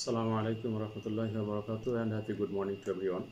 Assalamu alaikum warahmatullahi wabarakatuh and happy good morning to everyone.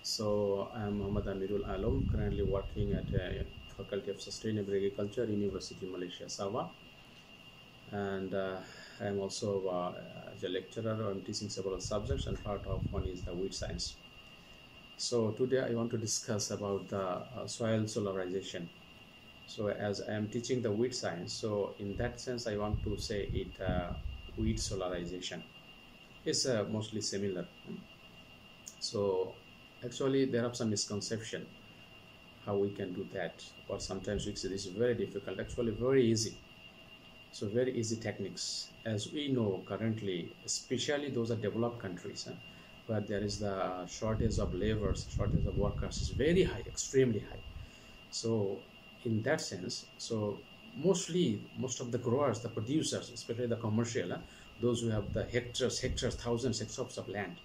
So I am Muhammad Amirul Alam, currently working at a Faculty of Sustainable Agriculture, University Malaysia, Sabah. And uh, I am also uh, as a lecturer, I'm teaching several subjects and part of one is the weed science. So today I want to discuss about the uh, soil solarization. So as I am teaching the weed science, so in that sense I want to say it uh, weed solarization is uh, mostly similar. So actually there are some misconception how we can do that or sometimes we say this is very difficult actually very easy. So very easy techniques. As we know currently especially those are developed countries huh, where there is the shortage of laborers shortage of workers is very high extremely high. So in that sense so mostly most of the growers the producers especially the commercial those who have the hectares hectares thousands hectares of land.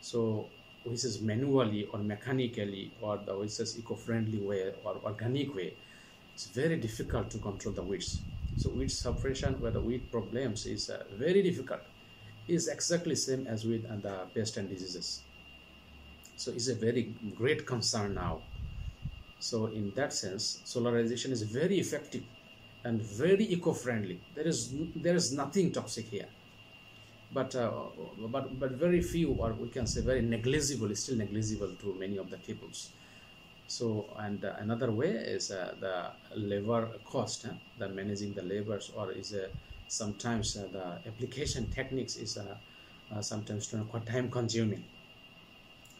So which is manually or mechanically or the which eco-friendly way or organic way it's very difficult to control the weeds. So weed suppression where the weed problems is uh, very difficult is exactly same as with the pest and diseases. So it's a very great concern now. So in that sense solarization is very effective and very eco-friendly. There is there is nothing toxic here. But uh, but but very few or we can say very negligible still negligible to many of the peoples so and uh, another way is uh, the labor cost huh? the managing the labors or is uh, sometimes uh, the application techniques is uh, sometimes quite time consuming.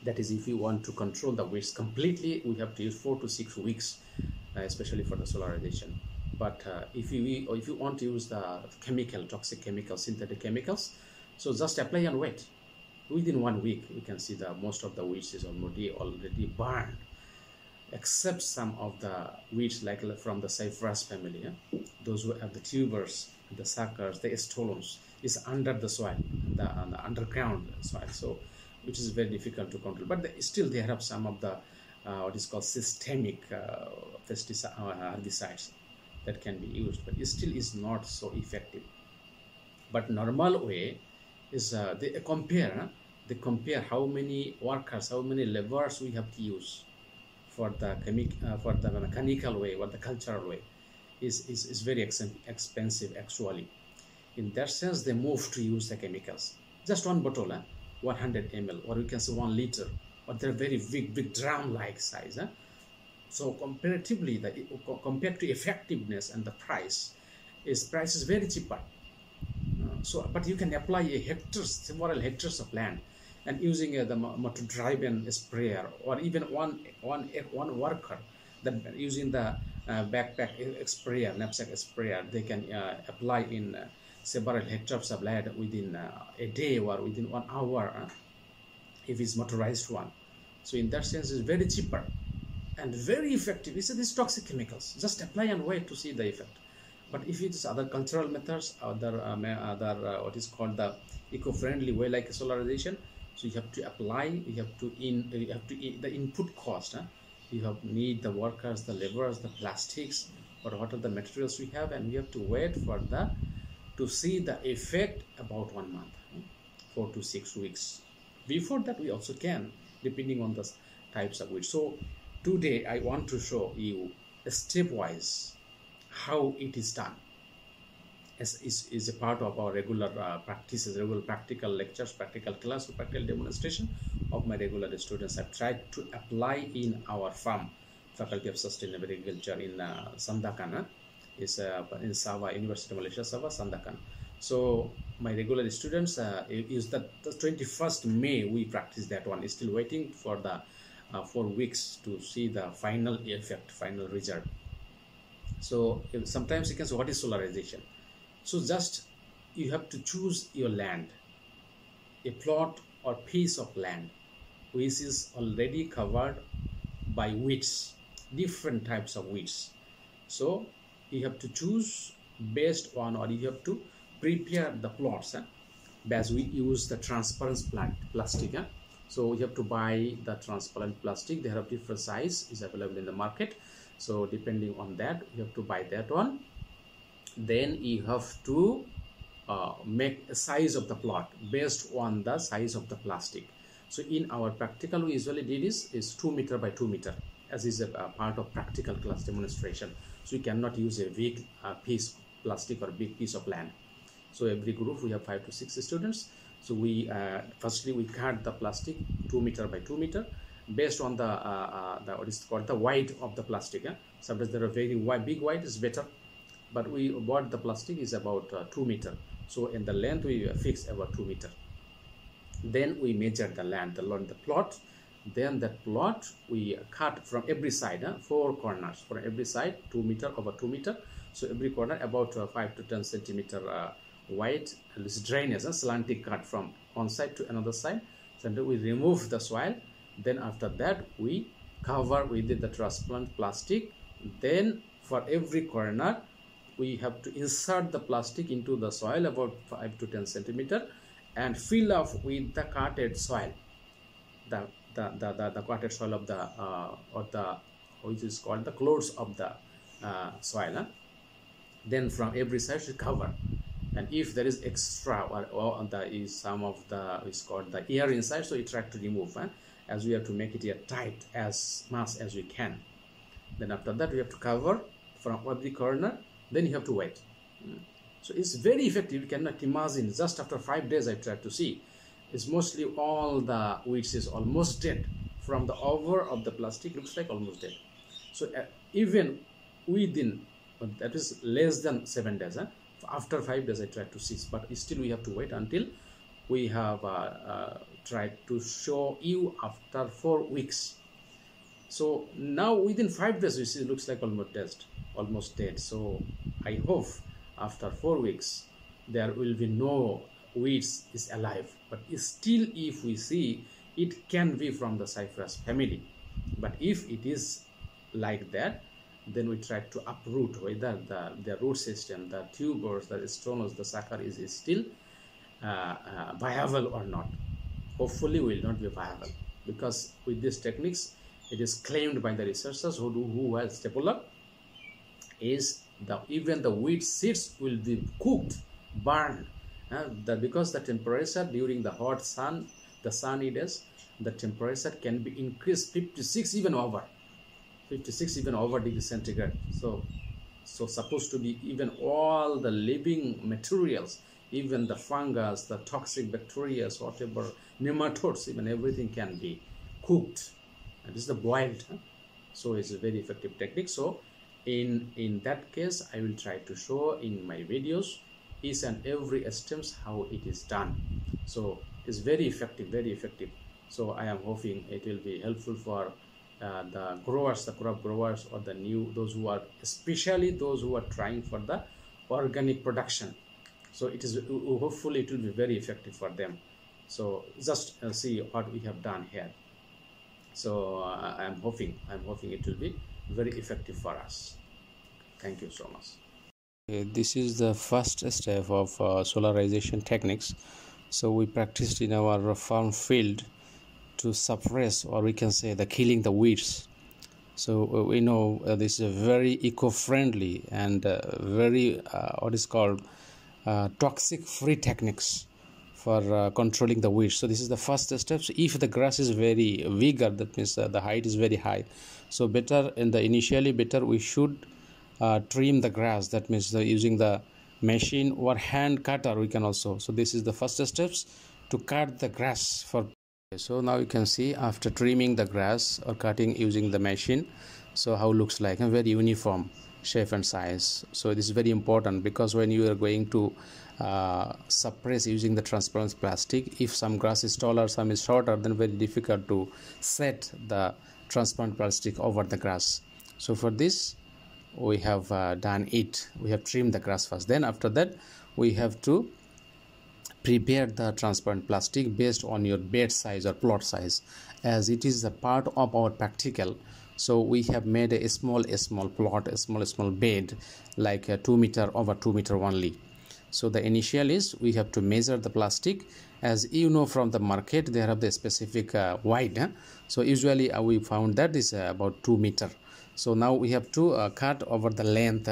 That is if you want to control the waste completely we have to use four to six weeks especially for the solarization but if you or if you want to use the chemical toxic chemicals synthetic chemicals so just apply and wait. Within one week, you can see that most of the weeds is already already burned, except some of the weeds like from the cyperus family. Those who have the tubers, the suckers, the stolons is under the soil, the, the underground soil. So which is very difficult to control. But still, they have some of the uh, what is called systemic uh, pesticide uh, herbicides that can be used, but it still is not so effective. But normal way is uh, they compare they compare how many workers how many levers we have to use for the chemic uh, for the mechanical way or the cultural way is is, is very ex expensive actually in that sense they move to use the chemicals just one bottle huh? 100 ml or you can say one liter but they're very big big drum like size? So comparatively the compared to effectiveness and the price is price is very cheaper. So but you can apply a hectares several hectares of land and using uh, the motor driven sprayer or even one one one worker that using the uh, backpack sprayer knapsack sprayer they can uh, apply in uh, several hectares of land within uh, a day or within one hour uh, if it's motorized one. So in that sense it's very cheaper and very effective it's these toxic chemicals just apply and wait to see the effect but if it is other cultural methods other uh, other uh, what is called the eco-friendly way like solarization so you have to apply you have to in you have to the input cost huh? you have need the workers the laborers the plastics or what are the materials we have and we have to wait for the to see the effect about one month huh? four to six weeks before that we also can depending on the types of which so today i want to show you stepwise how it is done As is, is a part of our regular uh, practices, regular practical lectures, practical class, practical demonstration of my regular students. I've tried to apply in our farm, Faculty of Sustainable Agriculture in uh, Sandakan, is uh, in Sabah, University of Malaysia, Sabah, Sandakan. So my regular students uh, is that the 21st May we practice that one. Is still waiting for the uh, four weeks to see the final effect, final result so sometimes you can say what is solarization so just you have to choose your land a plot or piece of land which is already covered by weeds different types of weeds so you have to choose based on or you have to prepare the plots eh? as we use the transparent plastic eh? So you have to buy the transparent plastic they have different size is available in the market so depending on that you have to buy that one then you have to uh, make a size of the plot based on the size of the plastic. So in our practical, we usually did is, is 2 meter by 2 meter as is a, a part of practical class demonstration. So you cannot use a big uh, piece plastic or big piece of land. So every group we have 5 to 6 students. So we uh, firstly we cut the plastic 2 meter by 2 meter based on the, uh, uh, the what is called the weight of the plastic. Yeah? Sometimes there are very wide, big weight is better but we bought the plastic is about 2 meter so in the length we fix about 2 meter then we measure the land the, the plot then that plot we cut from every side huh? four corners from every side 2 meter over 2 meter so every corner about uh, 5 to 10 centimeter uh, wide this drainage a slanting cut from one side to another side. So we remove the soil. Then after that we cover with the transplant plastic. Then for every corner we have to insert the plastic into the soil about 5 to 10 centimeter and fill up with the carted soil. The the the, the, the carted soil of the uh, or the which is called the clothes of the uh, soil huh? then from every side should cover and if there is extra or, or the some of the is called the air inside so you try to remove huh? as we have to make it air tight as much as we can. Then after that we have to cover from every corner then you have to wait mm. so it's very effective. You cannot imagine. Just after five days i tried to see. It's mostly all the weeds is almost dead. From the over of the plastic looks like almost dead. So uh, even within uh, that is less than seven days huh? After five days i tried to see but still we have to wait until we have uh, uh, tried to show you after four weeks. So now within five days you see it looks like almost dead almost dead. So i hope after four weeks there will be no weeds is alive. But still if we see it can be from the cyperus family. But if it is like that then we try to uproot whether the, the root system the tubers the stones the sucker is, is still uh, uh, viable or not. Hopefully will not be viable. Because with these techniques it is claimed by the researchers who do who has developed is the even the wheat seeds will be cooked burned uh, the, because the temperature during the hot sun the sunny days the temperature can be increased 56 even over 56 even over degree centigrade. So so supposed to be even all the living materials even the fungus the toxic bacteria whatever nematodes even everything can be cooked. And this is the boiled huh? so it's a very effective technique. So in in that case i will try to show in my videos each and every steps how it is done. So it's very effective very effective. So i am hoping it will be helpful for uh, the growers the crop growers or the new those who are especially those who are trying for the organic production. So it is hopefully it will be very effective for them. So just uh, see what we have done here. So uh, i'm hoping i'm hoping it will be very effective for us. Thank you so much. This is the first step of uh, solarization techniques. So we practiced in our farm field to suppress or we can say the killing the weeds so uh, we know uh, this is a very eco-friendly and uh, very uh, what is called uh, toxic free techniques for controlling the weeds so this is the first step so if the grass is very vigor that means the height is very high. So better in the initially better we should trim the grass. That means using the machine or hand cutter we can also. So this is the first steps to cut the grass for so now you can see after trimming the grass or cutting using the machine so how looks like a very uniform shape and size. So this is very important because when you are going to uh, suppress using the transparent plastic if some grass is taller some is shorter then very difficult to set the transparent plastic over the grass. So for this we have uh, done it. We have trimmed the grass first. Then after that we have to prepare the transparent plastic based on your bed size or plot size as it is a part of our practical. So we have made a small a small plot a small small bed like a 2 meter over 2 meter only. So the initial is we have to measure the plastic. As you know from the market they have the specific uh, wide so usually uh, we found that is uh, about 2 meter. So now we have to uh, cut over the length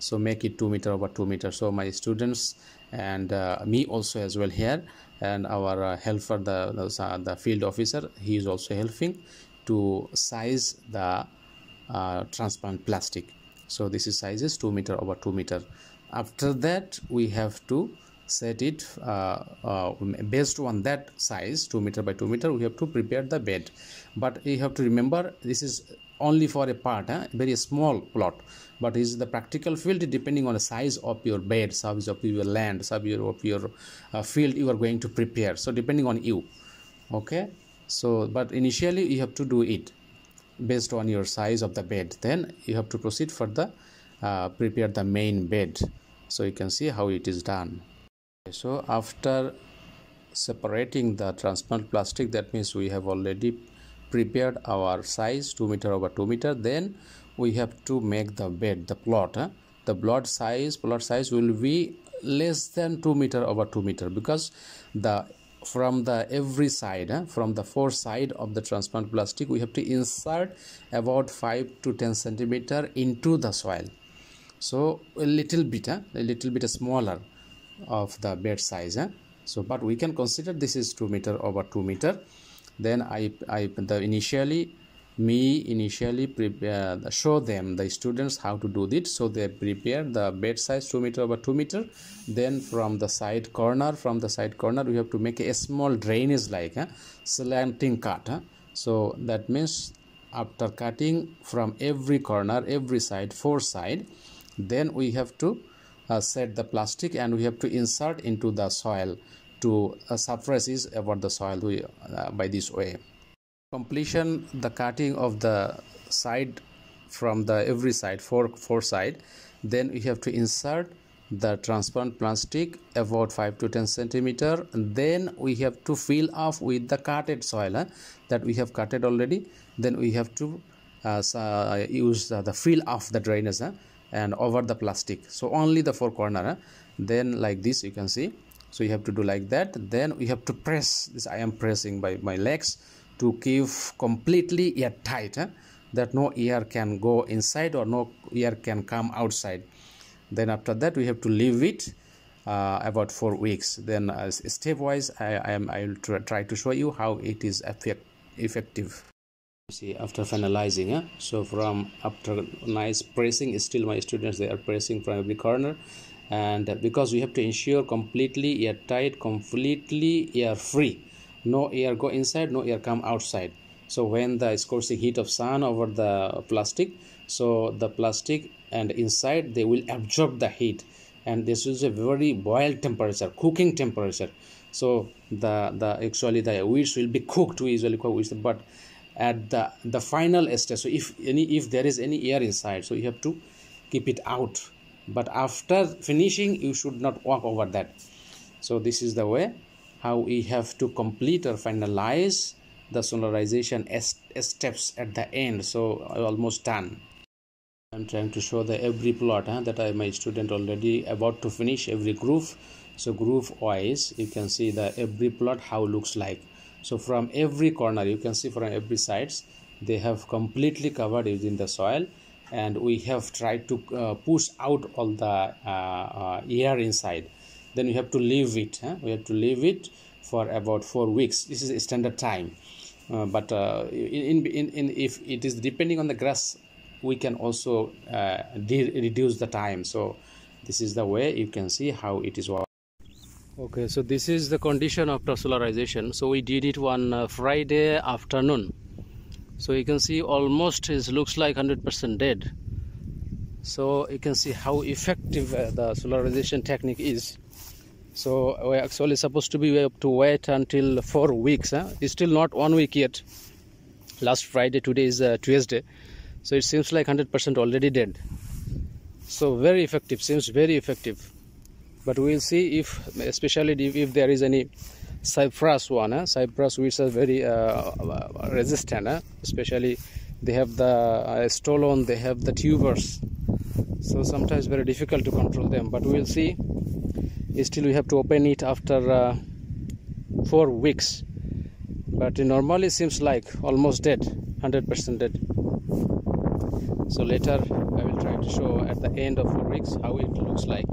so make it 2 meter over 2 meter. So my students and uh, me also as well here. And our uh, helper the the, uh, the field officer he is also helping to size the uh, transparent plastic. So this is sizes 2 meter over 2 meter. After that we have to set it uh, uh, based on that size 2 meter by 2 meter we have to prepare the bed. But you have to remember this is only for a part eh? very small plot. But is the practical field depending on the size of your bed size of your land size of your uh, field you are going to prepare. So depending on you. Okay? So but initially you have to do it based on your size of the bed. Then you have to proceed for the uh, prepare the main bed. So you can see how it is done. So after separating the transparent plastic that means we have already prepared our size 2 meter over 2 meter then we have to make the bed the plot huh? the plot size plot size will be less than 2 meter over 2 meter because the from the every side huh? from the four side of the transparent plastic we have to insert about 5 to 10 centimeter into the soil so a little bit huh? a little bit smaller of the bed size huh? so but we can consider this is 2 meter over 2 meter then i i the initially me initially prepare uh, show them the students how to do this. So they prepare the bed size 2 meter over 2 meter. Then from the side corner from the side corner we have to make a small drainage like a slanting cut huh? so that means after cutting from every corner every side four side then we have to uh, set the plastic and we have to insert into the soil to uh, suppress is about the soil uh, by this way. Completion the cutting of the side from the every side four four side then we have to insert the transparent plastic about 5 to 10 centimeter and then we have to fill off with the cutted soil that we have cutted already. Then we have to uh, uh, use uh, the fill off the drainage and over the plastic. So only the four corner then like this you can see so you have to do like that. Then we have to press this i am pressing by my legs to keep completely airtight eh? that no air can go inside or no air can come outside. Then after that we have to leave it uh, about four weeks. Then uh, stepwise I, I am I will try to show you how it is effect, effective. See after finalizing eh? so from after nice pressing still my students they are pressing from every corner and because we have to ensure completely airtight completely air free no air go inside no air come outside. So when the scorching heat of sun over the plastic so the plastic and inside they will absorb the heat. And this is a very boiled temperature cooking temperature. So the the actually the weeds will be cooked we usually cook with but at the the final stage so if any if there is any air inside so you have to keep it out but after finishing you should not walk over that. So this is the way how we have to complete or finalize the solarization steps at the end. So almost done. I'm trying to show the every plot huh, that i my student already about to finish every groove. So groove wise you can see the every plot how looks like. So from every corner you can see from every sides they have completely covered within the soil and we have tried to uh, push out all the uh, uh, air inside. Then you have to leave it huh? we have to leave it for about four weeks. This is a standard time. Uh, but in, in, in if it is depending on the grass we can also reduce the time. So this is the way you can see how it is working okay so this is the condition after solarization. So we did it one friday afternoon so you can see almost it looks like 100% dead. So you can see how effective uh, the solarization technique is. So we're actually supposed to be to wait until four weeks huh? it's still not one week yet. Last friday today is uh, tuesday. So it seems like 100% already dead. So very effective seems very effective. But we'll see if especially if, if there is any cyperus one huh? cyperus which are very uh, uh, resistant huh? especially they have the uh, stolon they have the tubers. So sometimes very difficult to control them but we'll see. Still we have to open it after uh, four weeks. But it normally seems like almost dead 100% dead. So later I will try to show at the end of four weeks how it looks like